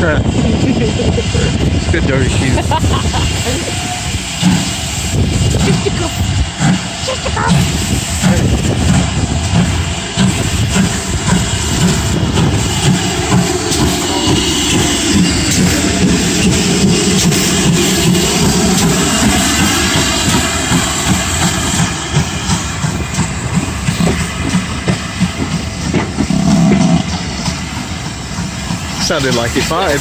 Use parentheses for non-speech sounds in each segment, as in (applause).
She's got dirty shoes. Just a cup. Just a cup. Sounded like he farted.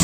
(laughs)